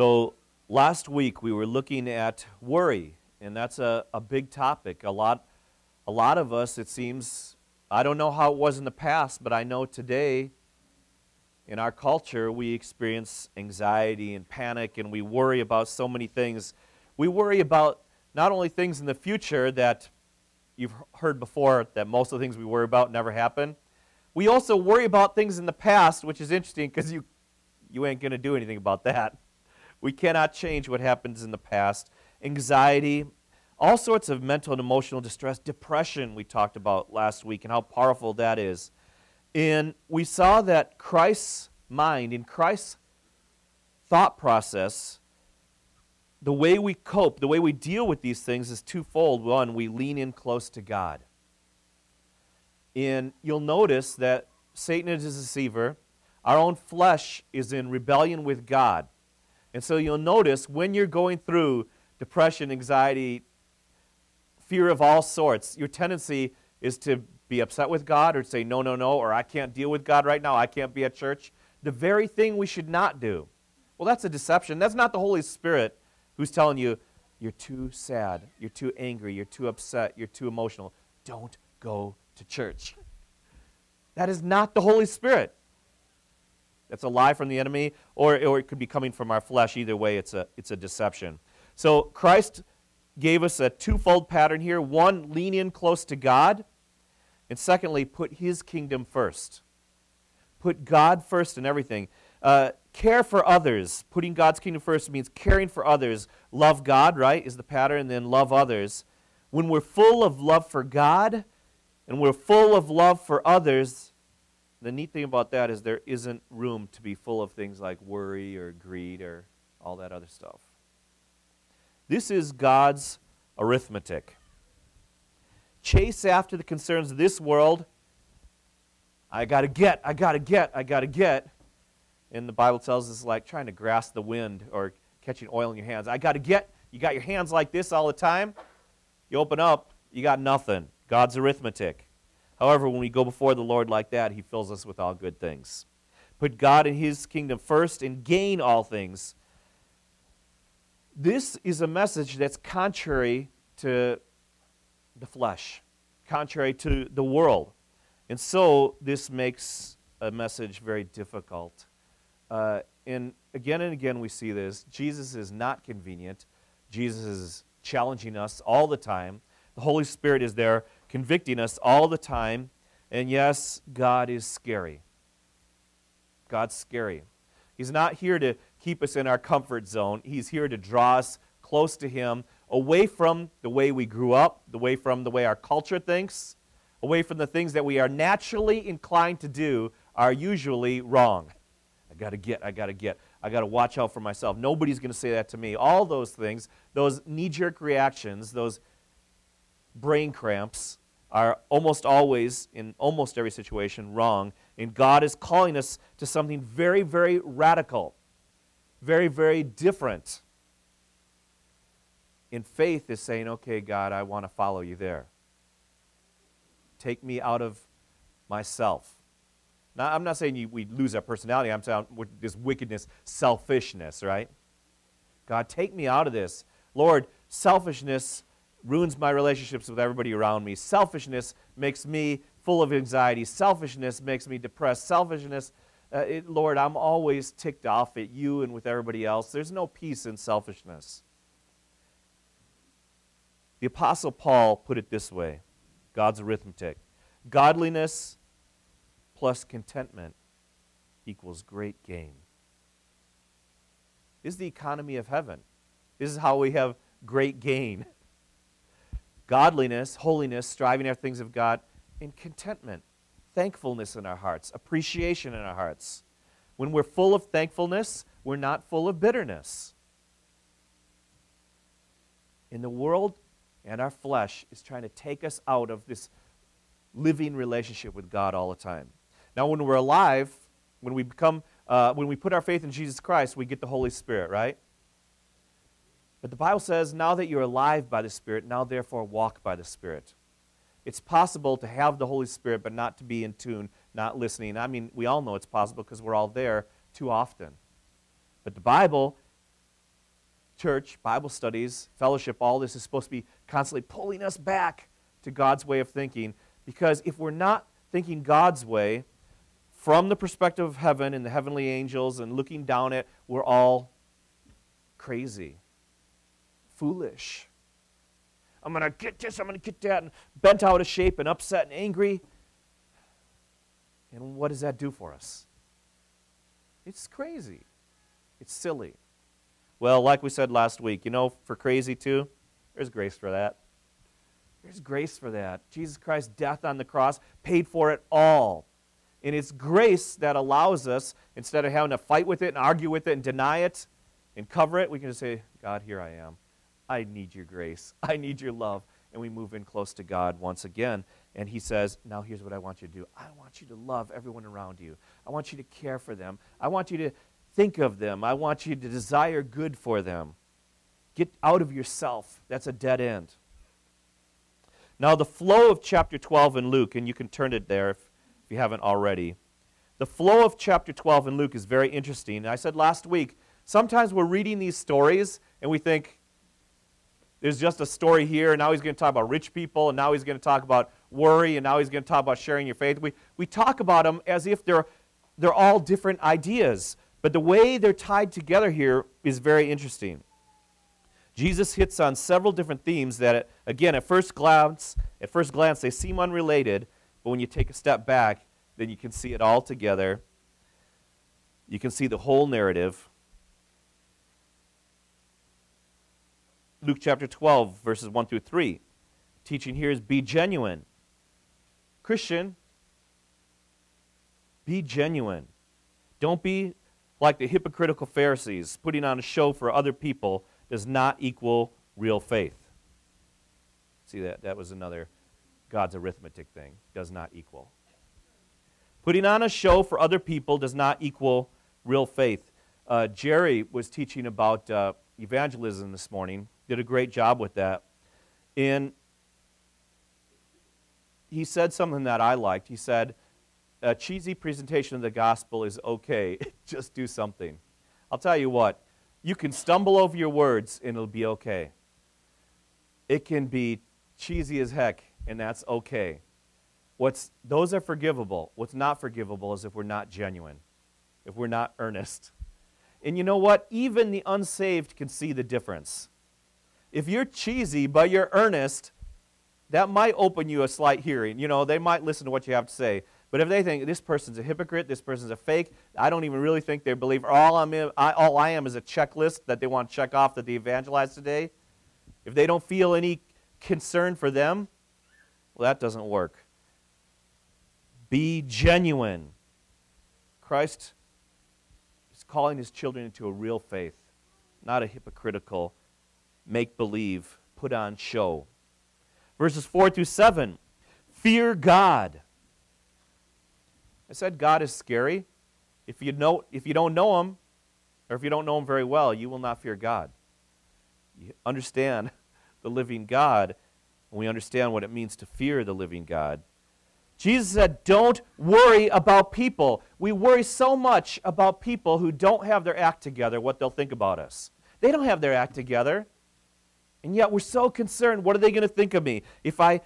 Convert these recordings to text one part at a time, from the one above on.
So, last week we were looking at worry, and that's a, a big topic. A lot, a lot of us, it seems, I don't know how it was in the past, but I know today in our culture we experience anxiety and panic, and we worry about so many things. We worry about not only things in the future that you've heard before, that most of the things we worry about never happen. We also worry about things in the past, which is interesting because you, you ain't going to do anything about that. We cannot change what happens in the past. Anxiety, all sorts of mental and emotional distress, depression, we talked about last week, and how powerful that is. And we saw that Christ's mind, in Christ's thought process, the way we cope, the way we deal with these things is twofold. One, we lean in close to God. And you'll notice that Satan is a deceiver. Our own flesh is in rebellion with God. And so you'll notice when you're going through depression, anxiety, fear of all sorts, your tendency is to be upset with God or say, no, no, no, or I can't deal with God right now, I can't be at church. The very thing we should not do. Well, that's a deception. That's not the Holy Spirit who's telling you, you're too sad, you're too angry, you're too upset, you're too emotional. Don't go to church. That is not the Holy Spirit. That's a lie from the enemy, or, or it could be coming from our flesh. Either way, it's a, it's a deception. So Christ gave us a twofold pattern here. One, lean in close to God. And secondly, put his kingdom first. Put God first in everything. Uh, care for others. Putting God's kingdom first means caring for others. Love God, right, is the pattern, then love others. When we're full of love for God and we're full of love for others, the neat thing about that is there isn't room to be full of things like worry or greed or all that other stuff. This is God's arithmetic. Chase after the concerns of this world. I got to get, I got to get, I got to get. And the Bible tells us like trying to grasp the wind or catching oil in your hands. I got to get, you got your hands like this all the time. You open up, you got nothing. God's arithmetic. However, when we go before the Lord like that, He fills us with all good things. Put God and His kingdom first and gain all things. This is a message that's contrary to the flesh, contrary to the world. And so this makes a message very difficult. Uh, and again and again we see this. Jesus is not convenient. Jesus is challenging us all the time. The Holy Spirit is there convicting us all the time. And yes, God is scary. God's scary. He's not here to keep us in our comfort zone, He's here to draw us close to Him, away from the way we grew up, the way from the way our culture thinks, away from the things that we are naturally inclined to do are usually wrong. I got to get, I got to get, I got to watch out for myself. Nobody's going to say that to me. All those things, those knee jerk reactions, those brain cramps, are almost always, in almost every situation, wrong. And God is calling us to something very, very radical, very, very different. In faith is saying, okay, God, I want to follow you there. Take me out of myself. Now, I'm not saying you, we lose our personality. I'm saying this wickedness, selfishness, right? God, take me out of this. Lord, selfishness ruins my relationships with everybody around me. Selfishness makes me full of anxiety. Selfishness makes me depressed. Selfishness, uh, it, Lord, I'm always ticked off at you and with everybody else. There's no peace in selfishness. The Apostle Paul put it this way God's arithmetic godliness plus contentment equals great gain. This is the economy of heaven. This is how we have great gain. godliness, holiness, striving after things of God, in contentment, thankfulness in our hearts, appreciation in our hearts. When we're full of thankfulness, we're not full of bitterness. In the world and our flesh is trying to take us out of this living relationship with God all the time. Now, when we're alive, when we become, uh, when we put our faith in Jesus Christ, we get the Holy Spirit, right? But the Bible says, now that you're alive by the Spirit, now therefore walk by the Spirit. It's possible to have the Holy Spirit, but not to be in tune, not listening. I mean, we all know it's possible because we're all there too often. But the Bible church, Bible studies, fellowship, all this is supposed to be constantly pulling us back to God's way of thinking. Because if we're not thinking God's way, from the perspective of heaven and the heavenly angels and looking down at, we're all crazy, foolish. I'm going to get this, I'm going to get that, and bent out of shape and upset and angry. And what does that do for us? It's crazy. It's silly. Well, like we said last week, you know, for crazy too, there's grace for that. There's grace for that. Jesus Christ's death on the cross paid for it all. And it's grace that allows us, instead of having to fight with it and argue with it and deny it and cover it, we can just say, God, here I am. I need your grace. I need your love. And we move in close to God once again. And He says, Now here's what I want you to do I want you to love everyone around you. I want you to care for them. I want you to think of them. I want you to desire good for them. Get out of yourself. That's a dead end. Now, the flow of chapter 12 in Luke, and you can turn it there if, if you haven't already. The flow of chapter 12 in Luke is very interesting. I said last week, sometimes we're reading these stories and we think there's just a story here, and now he's going to talk about rich people, and now he's going to talk about worry, and now he's going to talk about sharing your faith. We, we talk about them as if they're, they're all different ideas. But the way they're tied together here is very interesting. Jesus hits on several different themes that, again, at first glance, at first glance, they seem unrelated, but when you take a step back, then you can see it all together. You can see the whole narrative. Luke chapter 12, verses 1 through 3. Teaching here is be genuine. Christian, be genuine. Don't be like the hypocritical Pharisees, putting on a show for other people does not equal real faith. See that? That was another God's arithmetic thing. Does not equal. Putting on a show for other people does not equal real faith. Uh, Jerry was teaching about uh, evangelism this morning, did a great job with that. And he said something that I liked. He said, a cheesy presentation of the gospel is okay. Just do something. I'll tell you what, you can stumble over your words and it'll be okay. It can be cheesy as heck, and that's okay. What's, those are forgivable. What's not forgivable is if we're not genuine, if we're not earnest. And you know what? Even the unsaved can see the difference. If you're cheesy but you're earnest, that might open you a slight hearing. You know, they might listen to what you have to say. But if they think this person's a hypocrite, this person's a fake, I don't even really think they believe. All, I'm in, I, all I am is a checklist that they want to check off that they evangelized today. If they don't feel any concern for them, well, that doesn't work. Be genuine. Christ is calling his children into a real faith, not a hypocritical, make believe, put on show. Verses 4 through 7 Fear God I said God is scary. If you, know, if you don't know Him, or if you don't know Him very well, you will not fear God. You understand the living God, and we understand what it means to fear the living God. Jesus said, Don't worry about people. We worry so much about people who don't have their act together, what they'll think about us. They don't have their act together. And yet we're so concerned, what are they going to think of me? If I,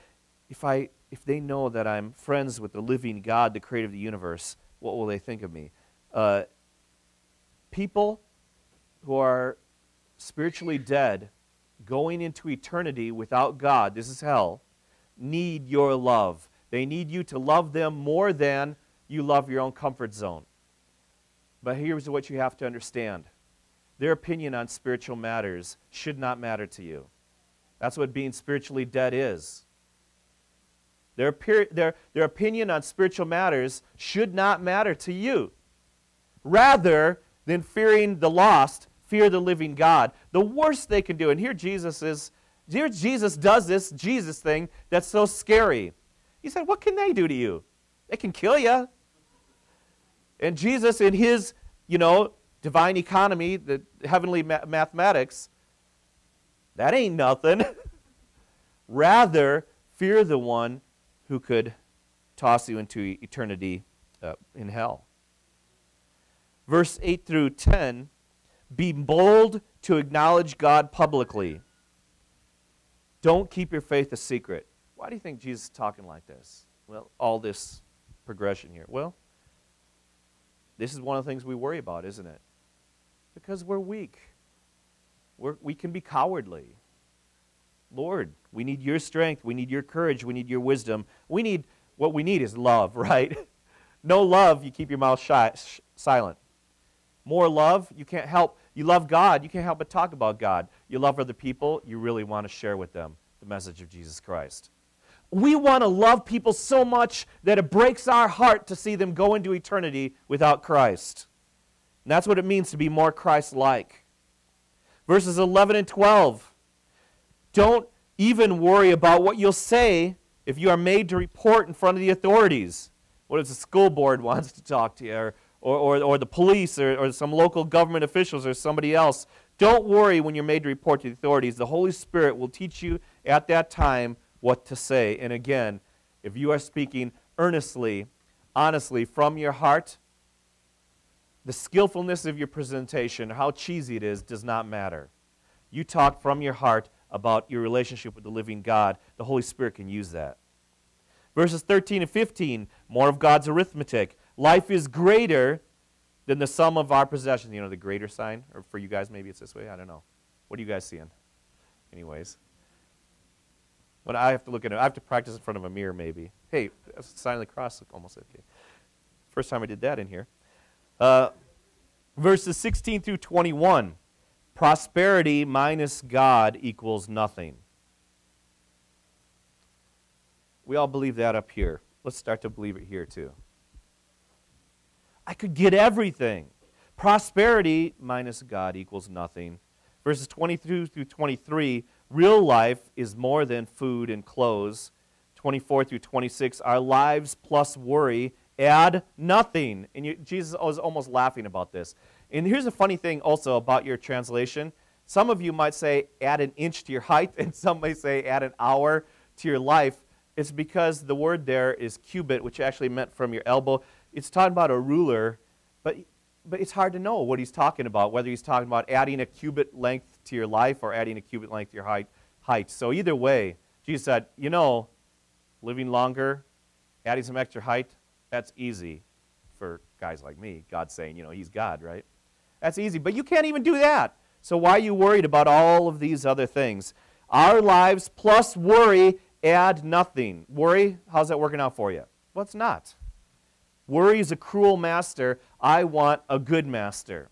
if I if they know that I'm friends with the living God, the creator of the universe, what will they think of me? Uh, people who are spiritually dead, going into eternity without God, this is hell, need your love. They need you to love them more than you love your own comfort zone. But here's what you have to understand their opinion on spiritual matters should not matter to you. That's what being spiritually dead is. Their, their, their opinion on spiritual matters should not matter to you. Rather than fearing the lost, fear the living God. The worst they can do, and here Jesus is, here Jesus does this Jesus thing that's so scary. He said, What can they do to you? They can kill you. And Jesus, in his, you know, divine economy, the heavenly ma- mathematics, that ain't nothing. Rather, fear the one who could toss you into eternity uh, in hell. Verse 8 through 10 Be bold to acknowledge God publicly. Don't keep your faith a secret. Why do you think Jesus is talking like this? Well, all this progression here. Well, this is one of the things we worry about, isn't it? Because we're weak. We're, we can be cowardly. Lord, we need your strength. We need your courage. We need your wisdom. We need, what we need is love, right? no love, you keep your mouth shy, sh- silent. More love, you can't help. You love God, you can't help but talk about God. You love other people, you really want to share with them the message of Jesus Christ. We want to love people so much that it breaks our heart to see them go into eternity without Christ. And that's what it means to be more Christ like. Verses 11 and 12. Don't even worry about what you'll say if you are made to report in front of the authorities. What if the school board wants to talk to you, or, or, or, the police, or, or some local government officials, or somebody else? Don't worry when you're made to report to the authorities. The Holy Spirit will teach you at that time what to say. And again, if you are speaking earnestly, honestly, from your heart, the skillfulness of your presentation, how cheesy it is, does not matter. You talk from your heart about your relationship with the living God. The Holy Spirit can use that. Verses 13 and 15, more of God's arithmetic. Life is greater than the sum of our possessions. You know, the greater sign? Or for you guys, maybe it's this way. I don't know. What are you guys seeing? Anyways. When I have to look at it, I have to practice in front of a mirror, maybe. Hey, sign of the cross, almost okay. First time I did that in here. Uh, verses 16 through 21. Prosperity minus God equals nothing. We all believe that up here. Let's start to believe it here too. I could get everything. Prosperity minus God equals nothing. Verses 22 through 23 Real life is more than food and clothes. 24 through 26, our lives plus worry add nothing. And you, Jesus was almost laughing about this. And here's a funny thing also about your translation. Some of you might say add an inch to your height, and some may say add an hour to your life. It's because the word there is cubit, which actually meant from your elbow. It's talking about a ruler, but, but it's hard to know what he's talking about, whether he's talking about adding a cubit length to your life or adding a cubit length to your height. height. So either way, Jesus said, you know, living longer, adding some extra height, that's easy for guys like me. God's saying, you know, he's God, right? That's easy. But you can't even do that. So why are you worried about all of these other things? Our lives plus worry add nothing. Worry, how's that working out for you? Well, it's not. Worry is a cruel master. I want a good master.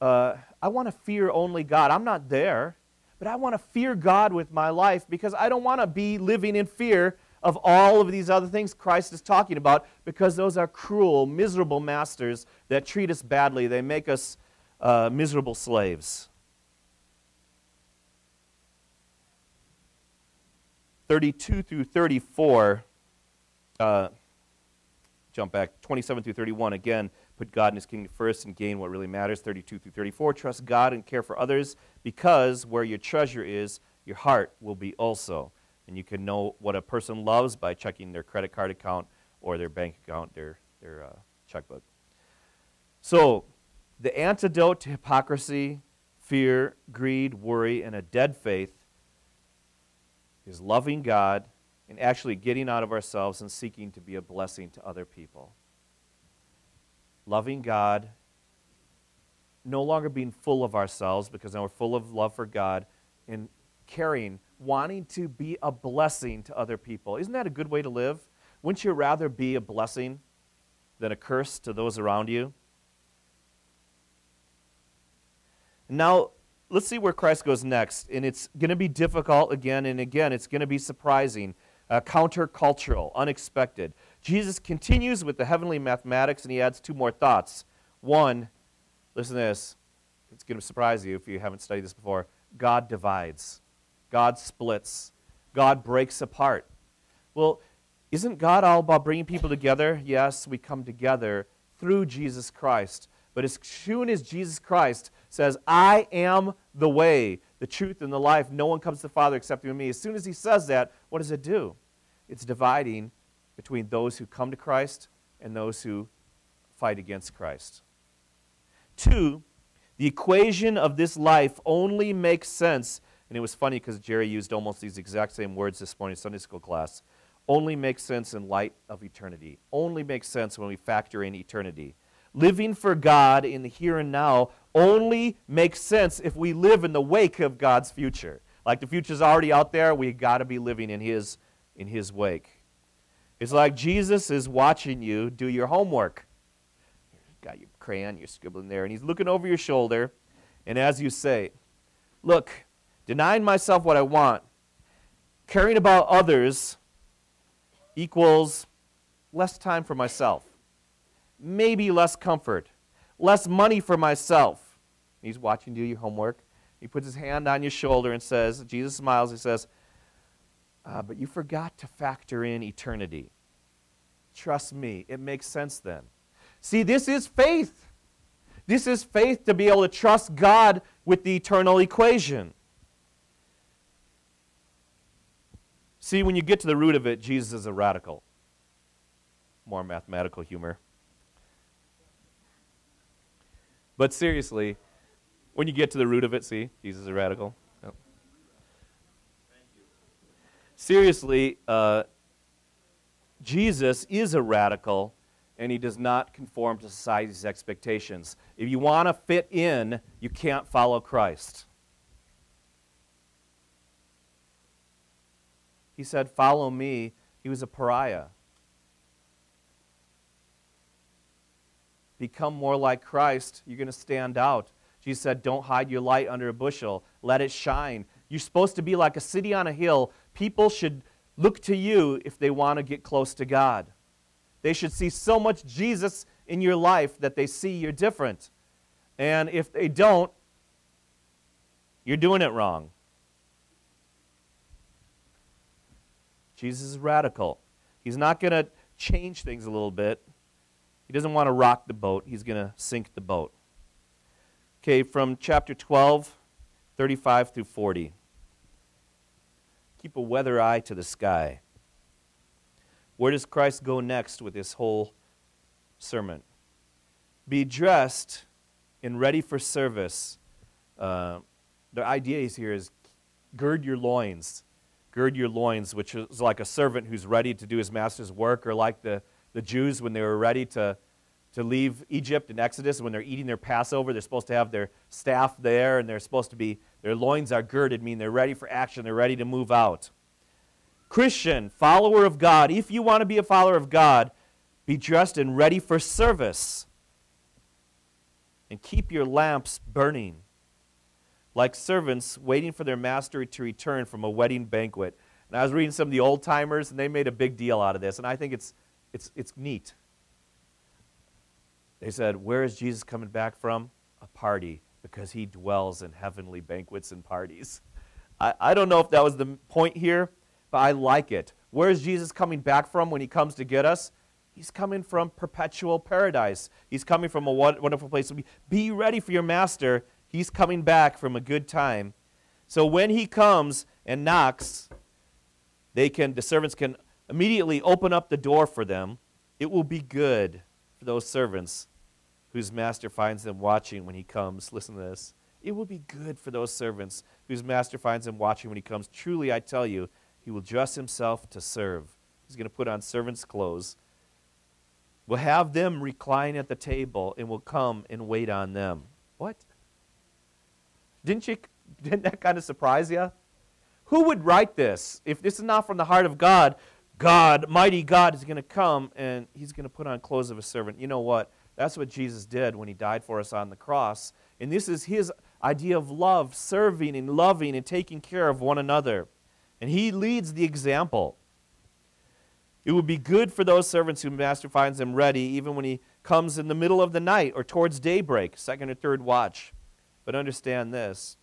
Uh, I want to fear only God. I'm not there, but I want to fear God with my life because I don't want to be living in fear of all of these other things Christ is talking about because those are cruel, miserable masters that treat us badly. They make us uh, miserable slaves. 32 through 34, uh, jump back, 27 through 31, again, Put God and His kingdom first and gain what really matters. 32 through 34. Trust God and care for others because where your treasure is, your heart will be also. And you can know what a person loves by checking their credit card account or their bank account, their, their uh, checkbook. So, the antidote to hypocrisy, fear, greed, worry, and a dead faith is loving God and actually getting out of ourselves and seeking to be a blessing to other people loving God, no longer being full of ourselves because now we're full of love for God, and caring, wanting to be a blessing to other people. Isn't that a good way to live? Wouldn't you rather be a blessing than a curse to those around you? Now, let's see where Christ goes next. And it's going to be difficult again and again. It's going to be surprising, uh, countercultural, unexpected. Jesus continues with the heavenly mathematics and he adds two more thoughts. One, listen to this. It's going to surprise you if you haven't studied this before. God divides, God splits, God breaks apart. Well, isn't God all about bringing people together? Yes, we come together through Jesus Christ. But as soon as Jesus Christ says, I am the way, the truth, and the life, no one comes to the Father except through me, as soon as he says that, what does it do? It's dividing between those who come to Christ and those who fight against Christ. Two, The equation of this life only makes sense, and it was funny because Jerry used almost these exact same words this morning in Sunday school class. Only makes sense in light of eternity. Only makes sense when we factor in eternity. Living for God in the here and now only makes sense if we live in the wake of God's future. Like the future's already out there, we got to be living in his in his wake. It's like Jesus is watching you do your homework. You've got your crayon, you're scribbling there, and he's looking over your shoulder, and as you say, Look, denying myself what I want, caring about others equals less time for myself, maybe less comfort, less money for myself. He's watching you do your homework. He puts his hand on your shoulder and says, Jesus smiles, he says, uh, but you forgot to factor in eternity. Trust me, it makes sense then. See, this is faith. This is faith to be able to trust God with the eternal equation. See, when you get to the root of it, Jesus is a radical. More mathematical humor. But seriously, when you get to the root of it, see, Jesus is a radical. seriously, uh, Jesus is a radical and he does not conform to society's expectations. If you want to fit in, you can't follow Christ. He said, Follow me. He was a pariah. Become more like Christ, you're going to stand out. Jesus said, Don't hide your light under a bushel, let it shine. You're supposed to be like a city on a hill People should look to you if they want to get close to God. They should see so much Jesus in your life that they see you're different. And if they don't, you're doing it wrong. Jesus is radical. He's not going to change things a little bit. He doesn't want to rock the boat, he's going to sink the boat. Okay, from chapter 12, 35 through 40 keep a weather eye to the sky. Where does Christ go next with this whole sermon? Be dressed and ready for service. Uh, the idea is here is gird your loins. Gird your loins, which is like a servant who's ready to do his master's work, or like the, the Jews when they were ready to, to leave Egypt in Exodus, when they're eating their Passover, they're supposed to have their staff there, and they're supposed to be their loins are girded, meaning they're ready for action, they're ready to move out. Christian, follower of God, if you want to be a follower of God, be dressed and ready for service. And keep your lamps burning, like servants waiting for their master to return from a wedding banquet. And I was reading some of the old timers, and they made a big deal out of this, and I think it's, it's, it's neat. They said, Where is Jesus coming back from? A party because he dwells in heavenly banquets and parties. I, I don't know if that was the point here, but I like it. Where is Jesus coming back from when he comes to get us? He's coming from perpetual paradise. He's coming from a wonderful place. Be ready for your master. He's coming back from a good time. So when he comes and knocks, they can the servants can immediately open up the door for them. It will be good for those servants whose master finds them watching when he comes. Listen to this. It will be good for those servants whose master finds them watching when he comes. Truly, I tell you, he will dress himself to serve. He's going to put on servant's clothes. We'll have them recline at the table and will come and wait on them. What? Didn't, you, didn't that kind of surprise you? Who would write this? If this is not from the heart of God, God, mighty God, is going to come and he's going to put on clothes of a servant. You know what? That's what Jesus did when he died for us on the cross. And this is his idea of love, serving and loving and taking care of one another. And he leads the example. It would be good for those servants whom master finds them ready, even when he comes in the middle of the night or towards daybreak, second or third watch. But understand this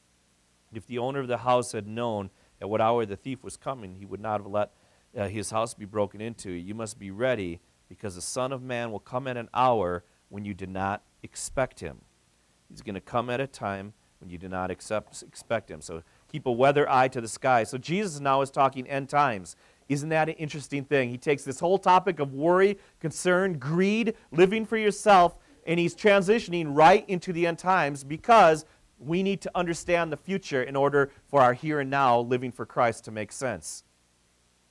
if the owner of the house had known at what hour the thief was coming, he would not have let uh, his house be broken into. You must be ready, because the Son of Man will come at an hour when you did not expect him. He's going to come at a time when you do not accept, expect him. So keep a weather eye to the sky. So Jesus now is talking end times. Isn't that an interesting thing? He takes this whole topic of worry, concern, greed, living for yourself, And he's transitioning right into the end times because we need to understand the future in order for our here and now living for Christ to make sense.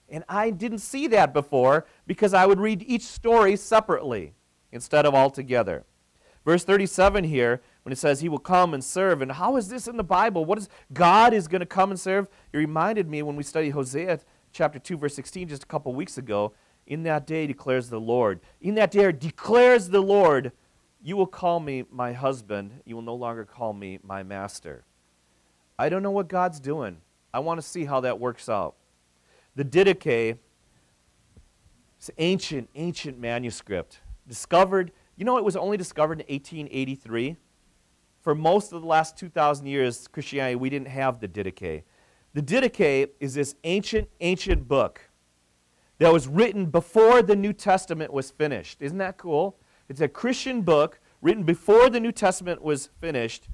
And I didn't see that before because I would read each story separately instead of all together. Verse 37 here, when it says he will come and serve, and how is this in the Bible? What is God is going to come and serve? It reminded me when we studied Hosea chapter 2, verse 16, just a couple weeks ago. In that day declares the Lord. In that day declares the Lord, you will call me my husband. You will no longer call me my master. I don't know what God's doing. I want to see how that works out. The Didache, it's ancient, ancient manuscript, discovered, you know, it was only discovered in 1883. For most of the last 2,000 years, Christianity, we didn't have the Didache. The Didache is this ancient, ancient book that was written before the New Testament was finished. Isn't that cool? It's a Christian book written before the New Testament was finished.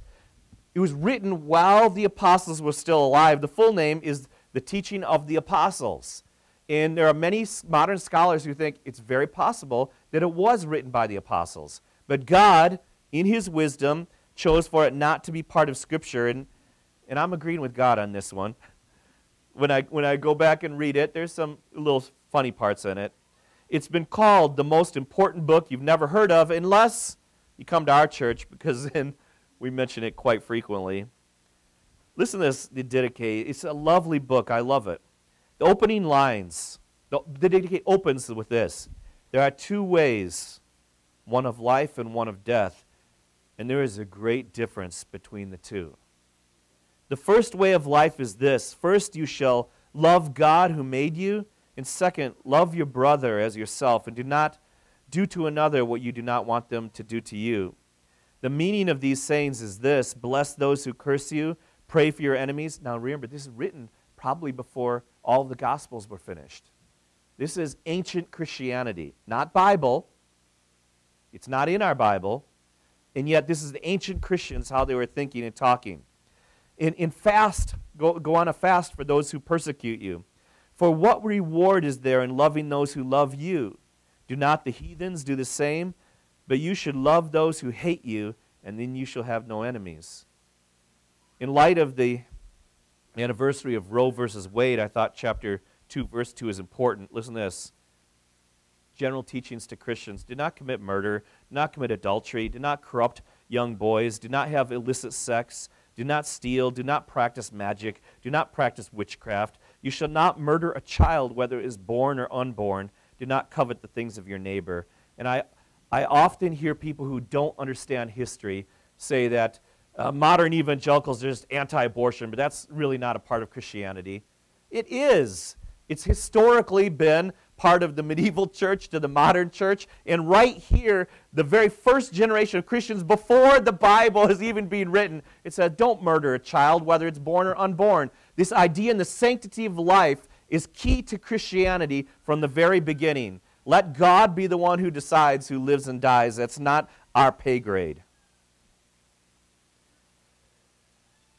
It was written while the apostles were still alive. The full name is The Teaching of the Apostles. And there are many modern scholars who think it's very possible that it was written by the apostles. But God, in his wisdom, chose for it not to be part of Scripture. And, and I'm agreeing with God on this one. When I, when I go back and read it, there's some little funny parts in it. It's been called the most important book you've never heard of, unless you come to our church, because then we mention it quite frequently. Listen to this, the Didache. It's a lovely book. I love it. The opening lines, the, the opens with this There are two ways, one of life and one of death, and there is a great difference between the two. The first way of life is this first, you shall love God who made you and second, love your brother as yourself, and do not do to another what you do not want them to do to you. The meaning of these sayings is this Bless those who curse you, pray for your enemies. Now remember, this is written probably before all the Gospels were finished. This is ancient Christianity, not Bible. It's not in our Bible. And yet, this is the ancient Christians, how they were thinking and talking. In, in fast, go, go on a fast for those who persecute you. For what reward is there in loving those who love you? Do not the heathens do the same? But you should love those who hate you, and then you shall have no enemies. In light of the anniversary of Roe versus Wade, I thought chapter 2, verse 2 is important. Listen to this. General teachings to Christians do not commit murder, do not commit adultery, do not corrupt young boys, do not have illicit sex, do not steal, do not practice magic, do not practice witchcraft. You shall not murder a child, whether it is born or unborn. Do not covet the things of your neighbor. And I, I often hear people who don't understand history say that uh, modern evangelicals are just anti abortion, but that's really not a part of Christianity. It is. It's historically been part of the medieval church to the modern church. And right here, the very first generation of Christians, before the Bible has even been written, it said, Don't murder a child, whether it's born or unborn. This idea in the sanctity of life is key to Christianity from the very beginning. Let God be the one who decides who lives and dies. That's not our pay grade.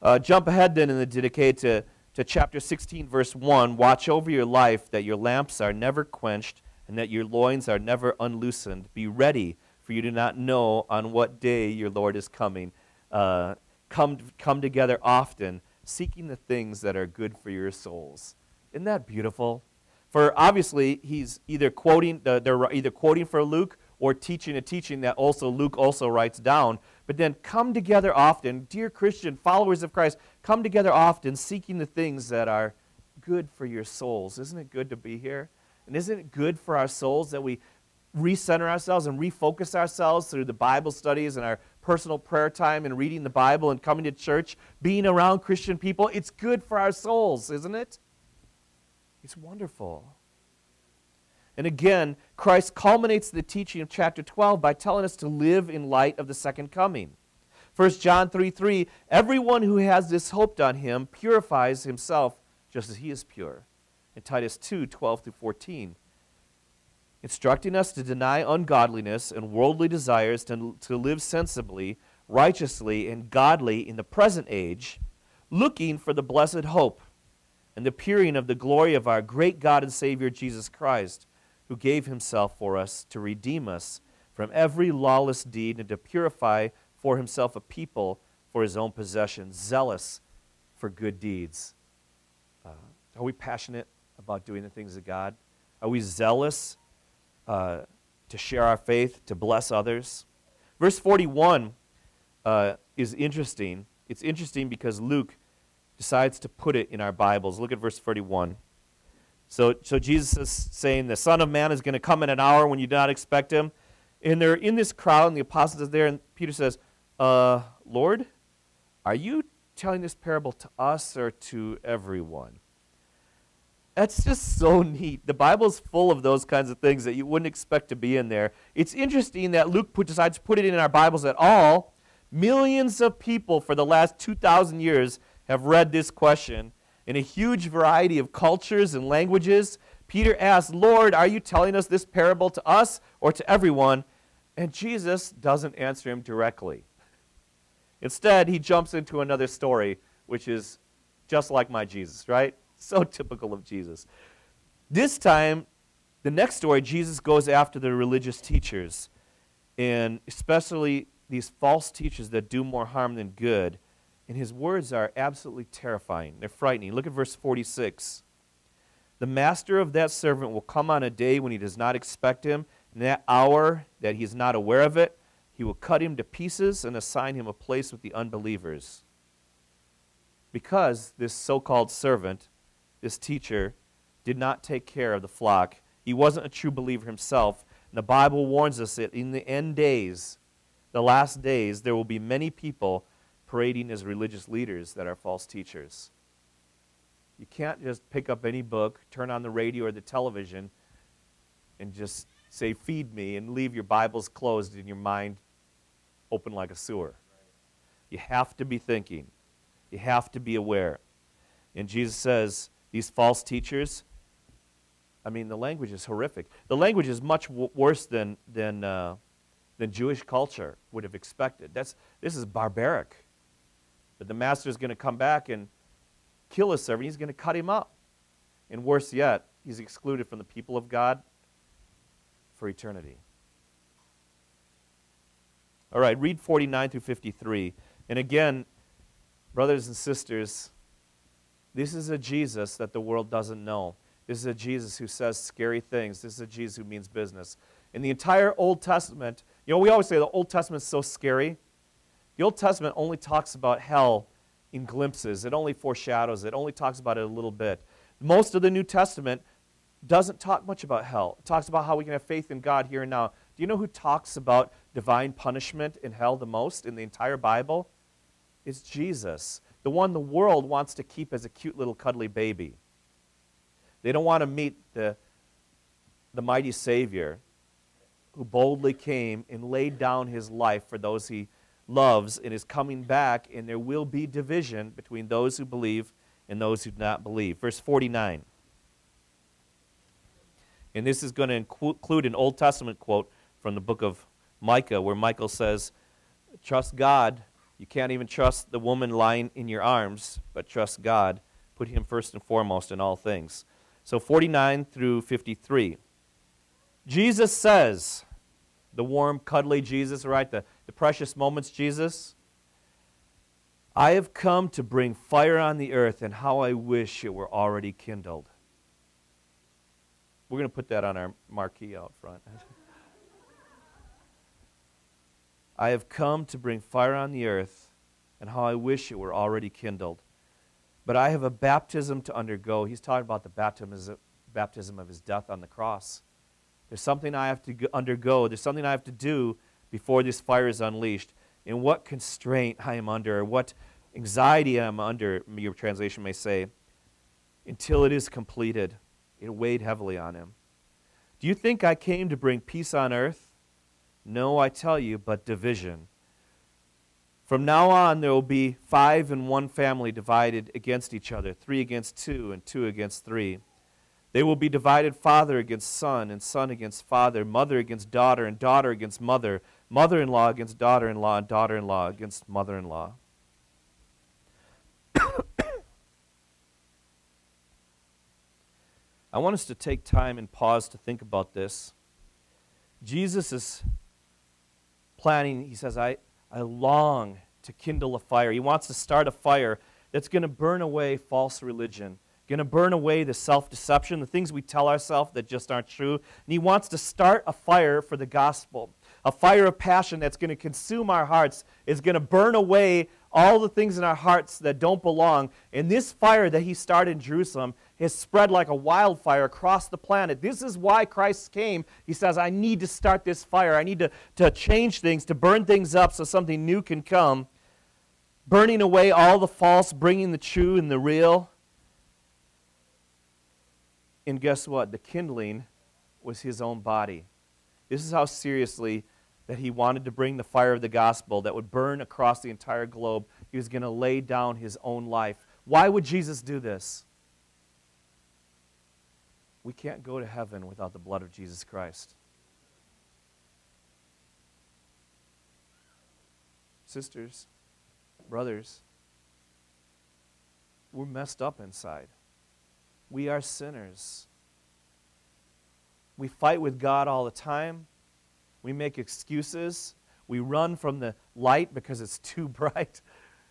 Uh, jump ahead then in the Didache to to chapter 16, verse 1 Watch over your life, that your lamps are never quenched, and that your loins are never unloosened. Be ready, for you do not know on what day your Lord is coming. Uh, come, come together often, seeking the things that are good for your souls. Isn't that beautiful? For obviously, he's either quoting, they're either quoting for Luke or teaching a teaching that also Luke also writes down. But then come together often, dear Christian, followers of Christ, come together often seeking the things that are good for your souls. Isn't it good to be here? And isn't it good for our souls that we recenter ourselves and refocus ourselves through the Bible studies and our personal prayer time and reading the Bible and coming to church, being around Christian people? It's good for our souls, isn't it? It's wonderful. And again, Christ culminates the teaching of chapter 12 by telling us to live in light of the second coming. 1 John 3 3, everyone who has this hope on him purifies himself just as he is pure. And Titus 2 12 through 14, instructing us to deny ungodliness and worldly desires, to, to live sensibly, righteously, and godly in the present age, looking for the blessed hope and the appearing of the glory of our great God and Savior Jesus Christ who gave himself for us to redeem us from every lawless deed and to purify for himself a people for his own possession, zealous for good deeds. Uh, are we passionate about doing the things of God? Are we zealous uh, to share our faith, to bless others? Verse 41 uh, is interesting. It's interesting because Luke decides to put it in our Bibles. Look at verse 41. So, so Jesus is saying, The Son of Man is going to come in an hour when you do not expect him. And they're in this crowd, and the apostles are there, and Peter says, uh, Lord, are you telling this parable to us or to everyone? That's just so neat. The Bible's full of those kinds of things that you wouldn't expect to be in there. It's interesting that Luke put, decides to put it in our Bibles at all. Millions of people for the last 2,000 years have read this question in a huge variety of cultures and languages. Peter asks, Lord, are you telling us this parable to us or to everyone? And Jesus doesn't answer him directly. Instead, he jumps into another story, which is just like my Jesus, right? So typical of Jesus. This time, the next story, Jesus goes after the religious teachers, and especially these false teachers that do more harm than good. And his words are absolutely terrifying. They're frightening. Look at verse 46. The master of that servant will come on a day when he does not expect him, in that hour that he is not aware of it he will cut him to pieces and assign him a place with the unbelievers. Because this so called servant, this teacher, did not take care of the flock, he wasn't a true believer himself. And the Bible warns us that in the end days, the last days, there will be many people parading as religious leaders that are false teachers. You can't just pick up any book, turn on the radio or the television, and just say, Feed me, and leave your Bibles closed and your mind open like a sewer. You have to be thinking. You have to be aware. And Jesus says, these false teachers, I mean, the language is horrific. The language is much worse than, than, uh, than Jewish culture would have expected. That's, this is barbaric. But the master is going to come back and kill his servant. He's going to cut him up. And worse yet, he's excluded from the people of God for eternity. All right, read 49 through 53. And again, brothers and sisters, this is a Jesus that the world doesn't know. This is a Jesus who says scary things. This is a Jesus who means business. In the entire Old Testament, you know, we always say the Old Testament is so scary. The Old Testament only talks about hell in glimpses, it only foreshadows it, only talks about it a little bit. Most of the New Testament doesn't talk much about hell. It talks about how we can have faith in God here and now. Do you know who talks about divine punishment in hell the most in the entire Bible? It's Jesus, the one the world wants to keep as a cute little cuddly baby. They don't want to meet the, the mighty Savior who boldly came and laid down his life for those he loves and is coming back, and there will be division between those who believe and those who do not believe. Verse 49. And this is going to include an Old Testament quote from the book of Micah, where Michael says, Trust God. You can't even trust the woman lying in your arms, but trust God. Put him first and foremost in all things. So 49 through 53. Jesus says, the warm, cuddly Jesus, right? The, the precious moments Jesus. I have come to bring fire on the earth, and how I wish it were already kindled. We're going to put that on our marquee out front. I have come to bring fire on the earth, and how I wish it were already kindled. But I have a baptism to undergo. He's talking about the baptism of his death on the cross. There's something I have to undergo, there's something I have to do before this fire is unleashed. And what constraint I am under, what anxiety I am under, your translation may say, until it is completed. It weighed heavily on him. Do you think I came to bring peace on earth? No, I tell you, but division. From now on, there will be five in one family divided against each other, three against two, and two against three. They will be divided father against son, and son against father, mother against daughter, and daughter against mother, mother in law against daughter in law, and daughter in law against mother in law. I want us to take time and pause to think about this. Jesus is planning, he says, I, I long to kindle a fire. He wants to start a fire that's going to burn away false religion, going to burn away the self deception, the things we tell ourselves that just aren't true. And he wants to start a fire for the gospel, a fire of passion that's going to consume our hearts, is going to burn away all the things in our hearts that don't belong. And this fire that he started in Jerusalem has spread like a wildfire across the planet. This is why Christ came. He says, I need to start this fire. I need to, to change things, to burn things up so something new can come. Burning away all the false, bringing the true and the real. And guess what? The kindling was his own body. This is how seriously that he wanted to bring the fire of the gospel that would burn across the entire globe. He was going to lay down his own life. Why would Jesus do this? We can't go to heaven without the blood of Jesus Christ. Sisters, brothers, we're messed up inside. We are sinners. We fight with God all the time. We make excuses. We run from the light because it's too bright.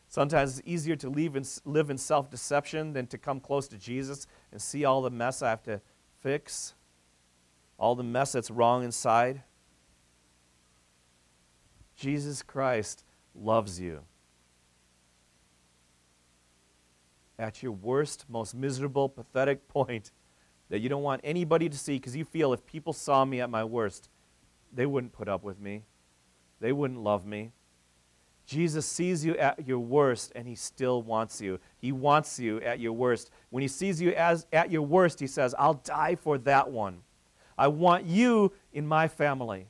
Sometimes it's easier to live in, live in self deception than to come close to Jesus and see all the mess I have to fix, all the mess that's wrong inside. Jesus Christ loves you. At your worst, most miserable, pathetic point that you don't want anybody to see because you feel if people saw me at my worst, they wouldn't put up with me. They wouldn't love me. Jesus sees you at your worst and he still wants you. He wants you at your worst. When he sees you as at your worst, he says, "I'll die for that one. I want you in my family."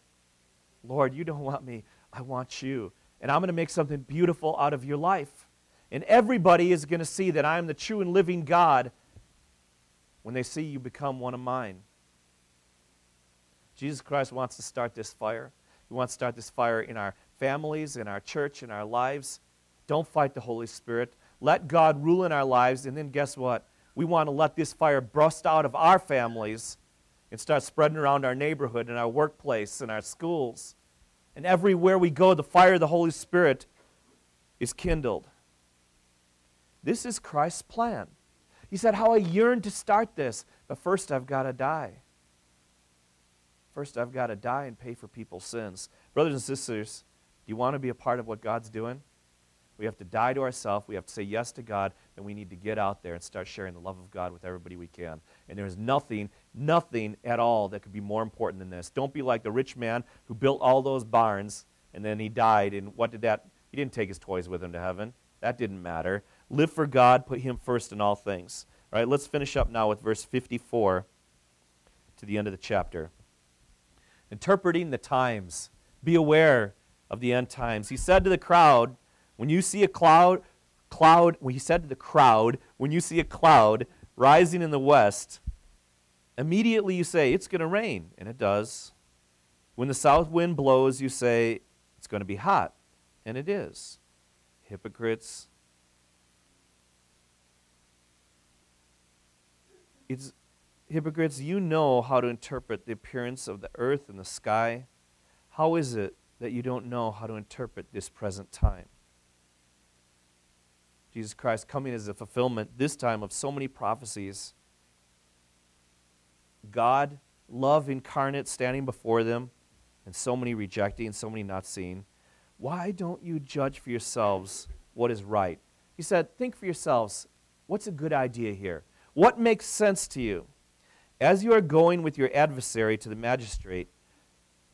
Lord, you don't want me. I want you. And I'm going to make something beautiful out of your life. And everybody is going to see that I am the true and living God when they see you become one of mine. Jesus Christ wants to start this fire. He wants to start this fire in our families, in our church, in our lives. Don't fight the Holy Spirit. Let God rule in our lives, and then guess what? We want to let this fire burst out of our families and start spreading around our neighborhood and our workplace and our schools. And everywhere we go, the fire of the Holy Spirit is kindled. This is Christ's plan. He said, How I yearn to start this, but first I've got to die. First, I've got to die and pay for people's sins. Brothers and sisters, do you want to be a part of what God's doing? We have to die to ourselves. We have to say yes to God. And we need to get out there and start sharing the love of God with everybody we can. And there's nothing, nothing at all that could be more important than this. Don't be like the rich man who built all those barns and then he died. And what did that? He didn't take his toys with him to heaven. That didn't matter. Live for God. Put Him first in all things. All right, let's finish up now with verse 54 to the end of the chapter interpreting the times. Be aware of the end times. He said to the crowd, when you see a cloud, cloud, he said to the crowd, when you see a cloud rising in the west, immediately you say, it's going to rain, and it does. When the south wind blows, you say, it's going to be hot, and it is. Hypocrites. It's hypocrites, you know how to interpret the appearance of the earth and the sky. How is it that you don't know how to interpret this present time? Jesus Christ coming as a fulfillment, this time, of so many prophecies. God, love incarnate, standing before them, and so many rejecting, and so many not seeing. Why don't you judge for yourselves what is right? He said, Think for yourselves what's a good idea here? What makes sense to you? As you are going with your adversary to the magistrate,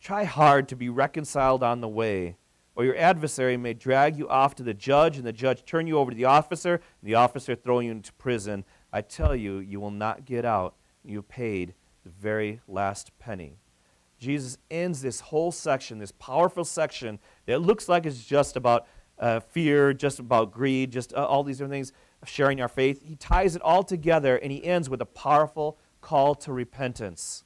try hard to be reconciled on the way, or your adversary may drag you off to the judge, and the judge turn you over to the officer, and the officer throw you into prison. I tell you, you will not get out. You paid the very last penny. Jesus ends this whole section, this powerful section that looks like it's just about uh, fear, just about greed, just uh, all these different things, sharing our faith. He ties it all together and he ends with a powerful call to repentance.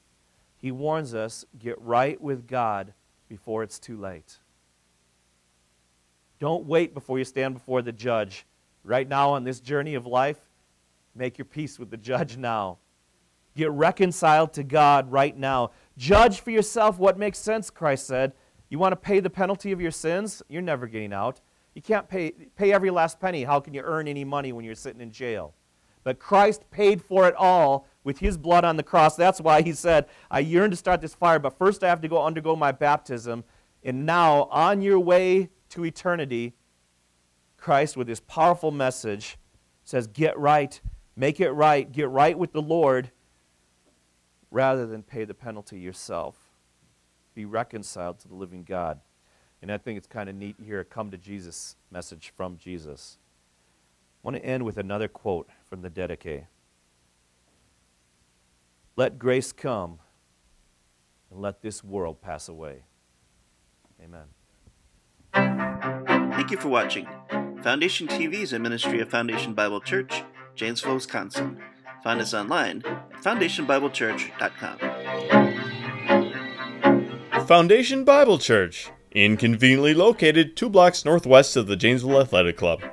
He warns us get right with God before it's too late. Don't wait before you stand before the judge. Right now, on this journey of life, make your peace with the judge now. Get reconciled to God right now. Judge for yourself what makes sense, Christ said. You want to pay the penalty of your sins? You're never getting out. You can't pay, pay every last penny. How can you earn any money when you're sitting in jail? But Christ paid for it all with his blood on the cross. That's why he said, I yearn to start this fire, but first I have to go undergo my baptism. And now, on your way to eternity, Christ, with his powerful message, says, Get right, make it right, get right with the Lord, rather than pay the penalty yourself. Be reconciled to the living God. And I think it's kind of neat here, come to Jesus message from Jesus. I want to end with another quote from the Didache. Let grace come and let this world pass away. Amen. Thank you for watching. Foundation TV is a ministry of Foundation Bible Church, Janesville, Wisconsin. Find us online at foundationbiblechurch.com. Foundation Bible Church, inconveniently located two blocks northwest of the Janesville Athletic Club.